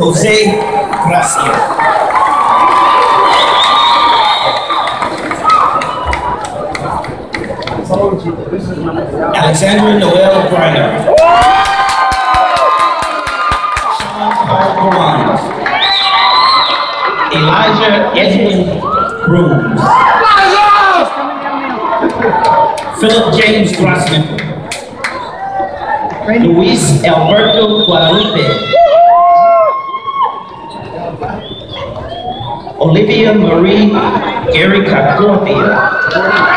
Jose Gracia. Alexandra Nicole Greiner. Sean Paul Morant. Elijah Edwin Brooms. Philip James Grossman. Luis Alberto Guadalupe. Olivia Marie Erica Gorthia.